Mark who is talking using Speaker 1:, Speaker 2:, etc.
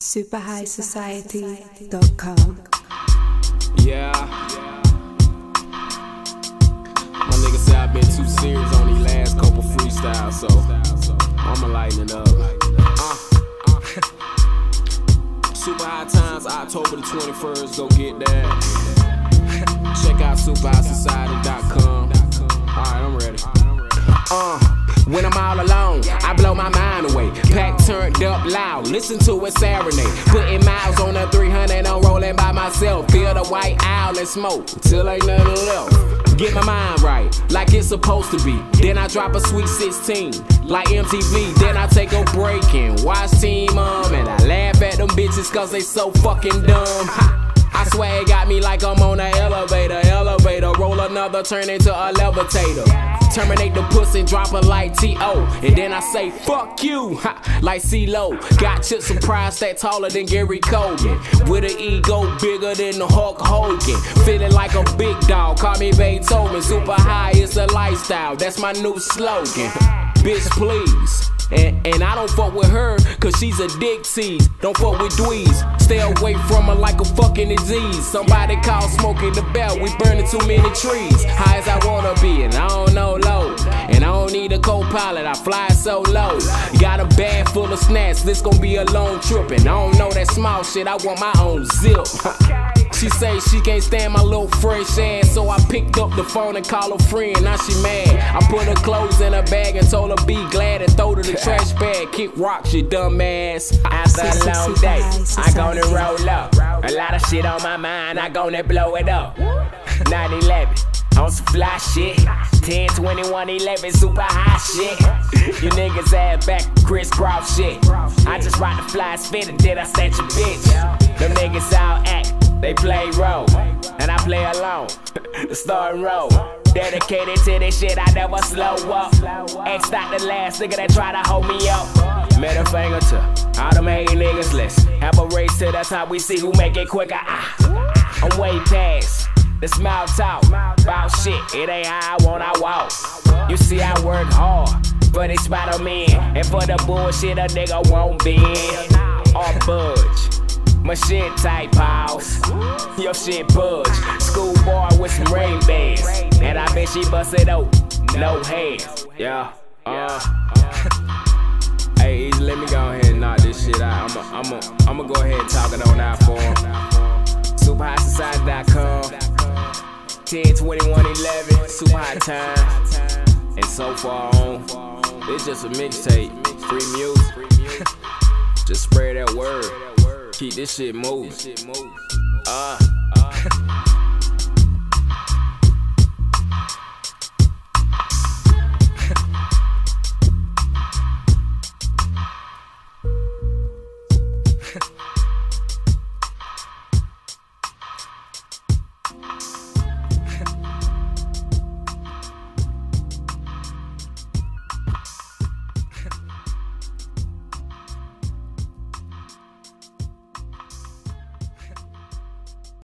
Speaker 1: supahighsociety.com.
Speaker 2: Yeah. My nigga said I've been too serious on these last couple freestyles, so I'ma lighten it up. Uh, uh. Supa High Tymes, October the 21st, go get that. Check out supahighsociety.com. Alright, I'm ready. Uh, when I'm all alone, blow my mind away. Pack turned up loud, listen to it serenade. Putting miles on the 300, I'm rolling by myself. Feel the white owl and smoke till ain't nothing left. Get my mind right, like it's supposed to be. Then I drop a sweet 16, like MTV. Then I take a break and watch Team Um, and I laugh at them bitches cause they so fucking dumb. I swear it got me like I'm on an elevator, elevator. Roll another, turn into a levitator. Terminate the pussy, drop it like T.O. And then I say, fuck you, ha, like CeeLo. Got chips surprised that taller than Gary Coleman. With an ego bigger than the Hulk Hogan. Feeling like a big dog, call me Beethoven. Super high is a lifestyle, that's my new slogan. Bitch, please. And, and I don't fuck with her, cause she's a dick tease. Don't fuck with dweez. Stay away from her like a fucking disease. Somebody call smoking the bell, we burning too many trees. High as I wanna be, and I don't know low. And I don't need a co pilot, I fly so low. Got a bag full of snacks, this gon' be a long trip. And I don't know that small shit, I want my own zip. She say she can't stand my little fresh ass, so I picked up the phone and called her friend. Now she mad. I put her clothes in her bag and told her be glad and throw to the trash bag. Kick rocks, you dumbass. After a long day, I gonna roll up. A lot of shit on my mind, I gonna blow it up. 9-11, on some fly shit. 10, 21, 11, super high shit. You niggas add back crisscross shit. I just rock the fly spin and then I set your bitch. Them niggas all act, they play role. And I play alone, the starting role. Dedicated to this shit, I never slow up. X not the last nigga that try to hold me up. Middle finger to all them hating niggas, let's have a race to the top. We see who make it quicker. Ah, I'm way past the small talk about shit. It ain't how I want, I walk. You see, I work hard for they spot I'm and for the bullshit a nigga won't be in or budge. My shit tight, pals. Your shit budge. Schoolboy with some rain bands. And I bet she bust it out. No hands. Yeah. Uh. Hey, Beasy, let me go ahead and knock this shit out. I'ma, I'ma, I'ma go ahead and talk it on out for him. SupaHighSociety.com. 10, 21, 11. Supa High Tyme. And so far on. It's just a mixtape. Free music. Just spread that word. Keep this shit moving. Ah. Uh.